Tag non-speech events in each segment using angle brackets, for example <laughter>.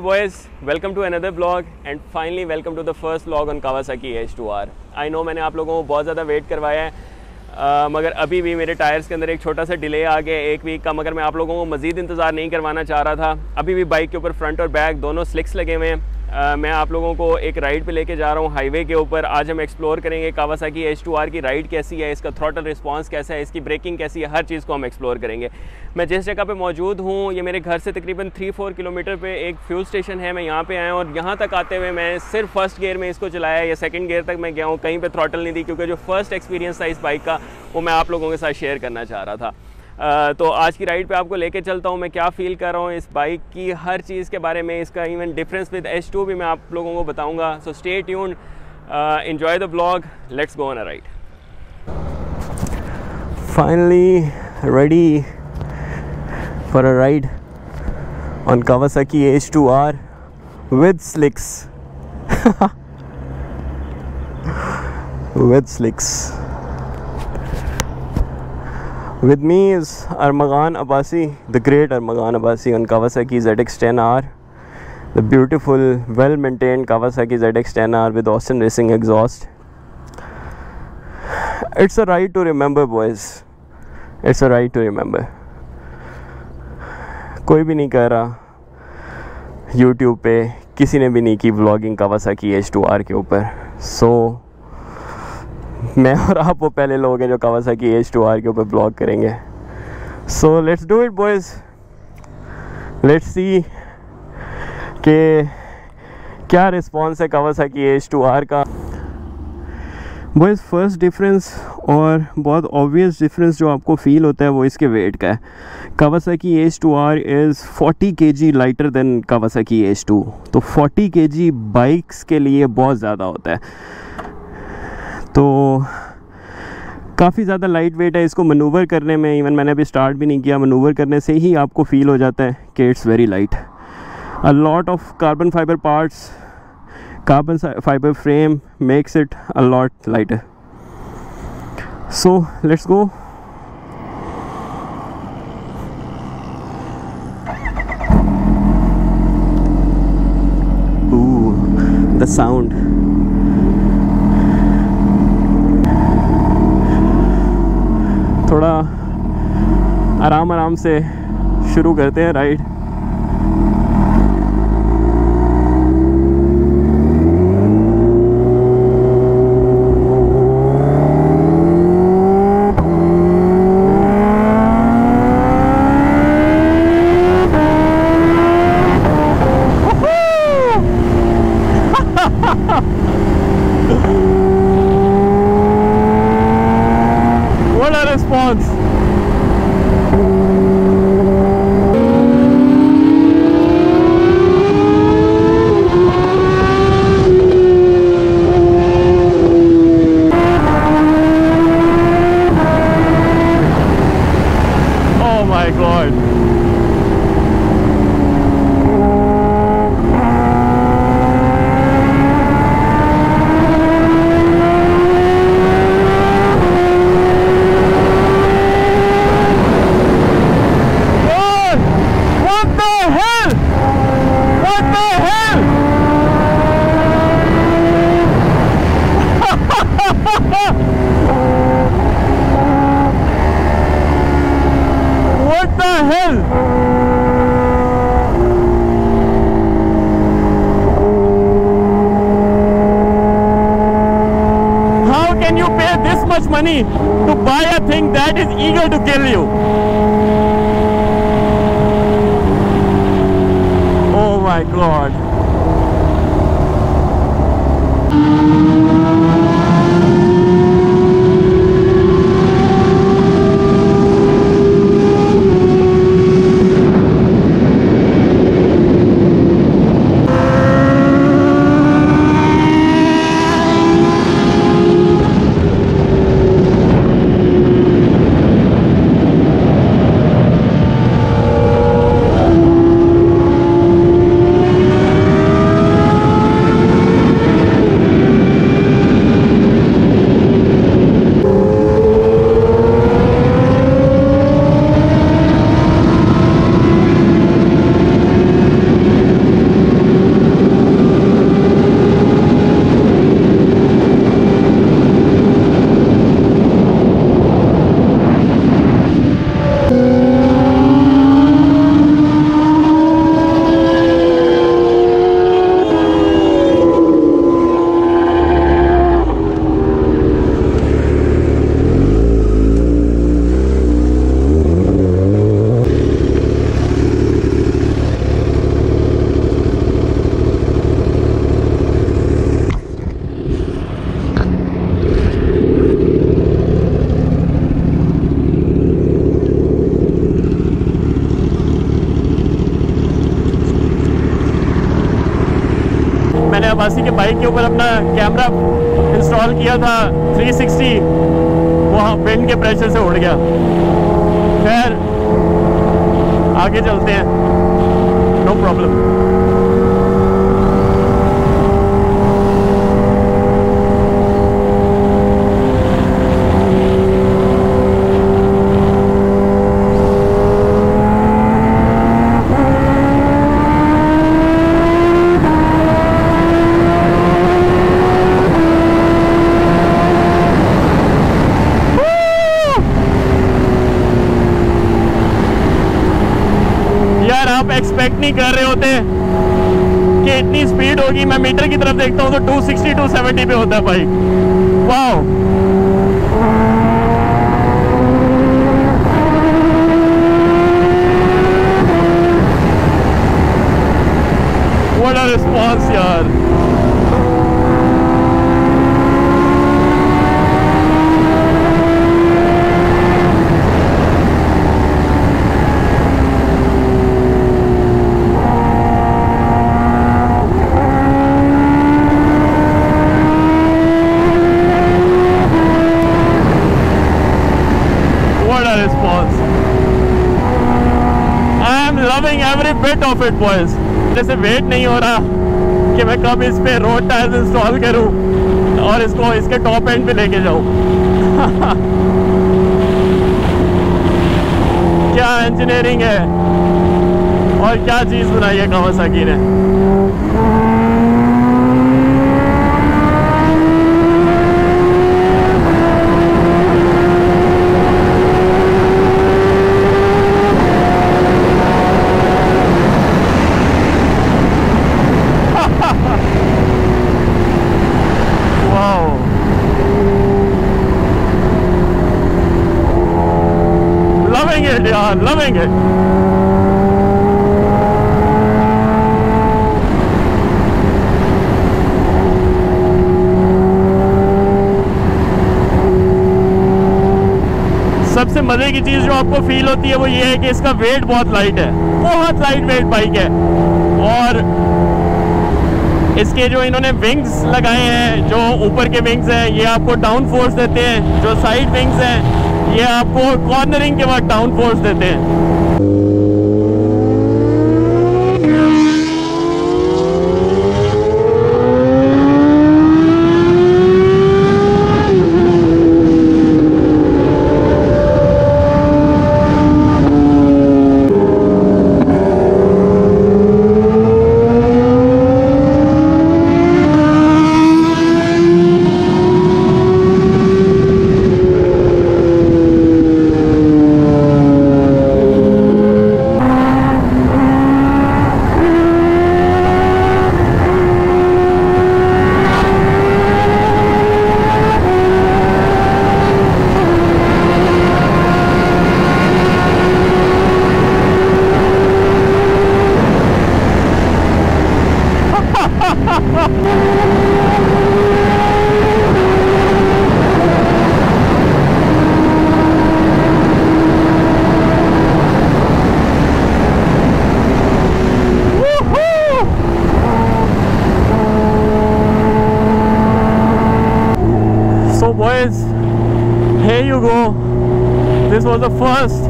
Hello boys, welcome to another vlog and finally welcome to the first vlog on Kawasaki H2R. I know मैंने आप लोगों को बहुत ज़्यादा वेट करवाया है आ, मगर अभी भी मेरे टायर्स के अंदर एक छोटा सा डिले आ गया एक वीक का मगर मैं आप लोगों को मज़ीद इंतज़ार नहीं करवाना चाह रहा था। अभी भी बाइक के ऊपर फ्रंट और बैक दोनों स्लिक्स लगे हुए हैं। मैं आप लोगों को एक राइड पे लेके जा रहा हूँ हाईवे के ऊपर। आज हम एक्सप्लोर करेंगे कावासाकी एच टू आर की राइड कैसी है, इसका थ्रॉटल रिस्पांस कैसा है, इसकी ब्रेकिंग कैसी है, हर चीज़ को हम एक्सप्लोर करेंगे। मैं जिस जगह पे मौजूद हूँ, ये मेरे घर से तकरीबन थ्री फोर किलोमीटर पे एक फ्यूल स्टेशन है, मैं यहाँ पे आया और यहाँ तक आते हुए मैं सिर्फ़ फ़र्स्ट गियर में इसको चलाया या सेकंड गियर तक मैं गया हूँ, कहीं पर थ्रॉटल नहीं दी क्योंकि जो फ़र्स्ट एक्सपीरियंस था इस बाइक का, वो मैं आप लोगों के साथ शेयर करना चाह रहा था। तो आज की राइड पे आपको लेके चलता हूँ, मैं क्या फ़ील कर रहा हूँ इस बाइक की, हर चीज़ के बारे में, इसका even difference with H two भी मैं आप लोगों को बताऊँगा। So stay tune enjoy the blog let's go on a ride finally ready for a ride on on Kawasaki H2R with slicks. <laughs> With slicks. With me is Armaghan Abbasi the great Armaghan Abbasi on Kawasaki Z X ten R the beautiful well maintain Kawasaki Z X ten R with Austin racing exhaust it's a ride to remember boys it's a ride to remember कोई भी नहीं कह रहा YouTube पे किसी ने भी नहीं की blogging Kawasaki H two R के ऊपर. सो so, मैं और आप वो पहले लोग हैं जो कावासा की एच टू आर के ऊपर ब्लॉग करेंगे। So let's do it boys let's see कि क्या रिस्पॉन्स है Kawasaki H two R का। बॉयज़ फ़र्स्ट डिफरेंस और बहुत ऑब्वियस डिफरेंस जो आपको फील होता है वो इसके वेट का है। Kawasaki H two R is forty K G lighter then कावासा की एच टू तो फोर्टी के जी बाइक्स के लिए बहुत ज़्यादा होता है। तो काफ़ी ज़्यादा लाइट वेट है इसको मनूवर करने में। इवन मैंने अभी स्टार्ट भी नहीं किया मनूवर करने से ही आपको फील हो जाता है कि it's very light a lot of carbon fibre parts carbon fibre frame makes it a lot lighter so let's go the sound थोड़ा आराम से शुरू करते हैं राइड। Money to buy a thing that is eager to kill you. अपना camera install किया था 360 वो विंड के प्रेशर से उड़ गया। खैर, आगे चलते हैं। नो प्रॉब्लम यार आप एक्सपेक्ट नहीं कर रहे होते। कि इतनी स्पीड होगी, मैं मीटर की तरफ़ देखता हूँ तो 260 270 पे होता है बाइक वाह response, यार What a response. I am loving of it boys जैसे वेट नहीं हो रहा कि मैं कब इस पे रोड टायर्स इंस्टॉल करूँ और इसको इसके टॉप एंड पे लेके जाऊँ। <laughs> क्या इंजीनियरिंग है और क्या चीज़ बनाई है कावासाकी ने? Loving it. सबसे मज़े की चीज़ जो आपको फील होती है वो ये है कि इसका वेट बहुत लाइट है बहुत लाइट वेट बाइक है और इसके जो इन्होंने विंग्स लगाए हैं, जो ऊपर के विंग्स हैं, ये आपको डाउन फोर्स देते हैं, जो साइड विंग्स हैं ये आपको कॉर्नरिंग के बाद डाउन फोर्स देते हैं। Boys, here you go. This was the first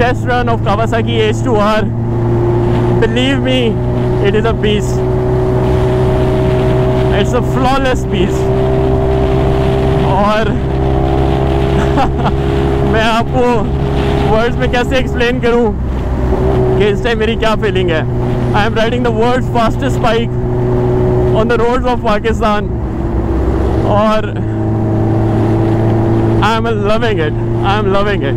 test run of Kawasaki H2R. Believe me, it is a beast. It's a flawless beast. और मैं आपको वर्ड्स में कैसे एक्सप्लेन करूँ कि इस टाइम मेरी क्या फीलिंग है I am riding the world fastest bike on the roads of Pakistan और loving it I am loving it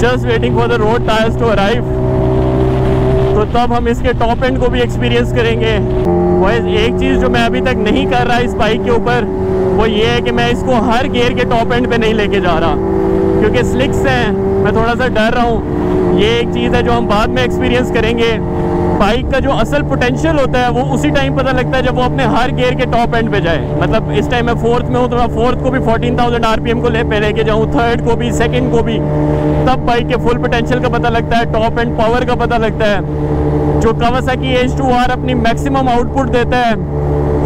just waiting for the road tyres to arrive तो तब हम इसके टॉप एंड को भी एक्सपीरियंस करेंगे। वैस एक चीज़ जो मैं अभी तक नहीं कर रहा इस बाइक के ऊपर, वो ये है कि मैं इसको हर गियर के टॉप एंड पे नहीं लेके जा रहा। क्योंकि स्लिक्स हैं। मैं थोड़ा सा डर रहा हूँ। ये एक चीज़ है जो हम बाद में एक्सपीरियंस करेंगे। बाइक का जो असल पोटेंशियल होता है वो उसी टाइम पता लगता है जब वो अपने हर गियर के टॉप एंड पे जाए। मतलब इस टाइम मैं फोर्थ में हूँ तो मैं फोर्थ को भी 14,000 आरपीएम को ले पे लेके जाऊँ थर्ड को भी सेकंड को भी। तब बाइक के फुल पोटेंशियल का पता लगता है टॉप एंड पावर का पता लगता है। जो कावासाकी एच टू आर अपनी मैक्सिमम आउटपुट देता है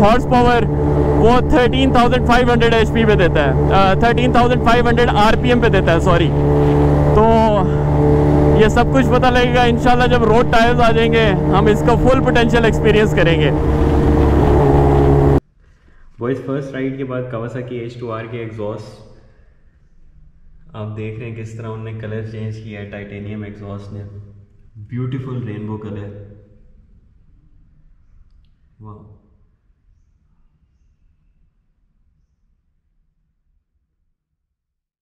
हॉर्स पावर वो 13,500 एचपी पे देता है। फाइव हंड्रेड आरपीएम पे देता है सॉरी तो ये सब कुछ पता लगेगा, इंशाल्लाह जब रोड टायर्स आ जाएँगे, हम इसका फुल पोटेंशियल एक्सपीरियंस करेंगे। बॉयज़ फ़र्स्ट राइड के बाद कवासाकी एच टू आर के एग्जॉस्ट आप देख रहे हैं किस तरह उन्होंने कलर चेंज किया है टाइटेनियम एग्जॉस्ट ने। ब्यूटीफुल रेनबो कलर वाह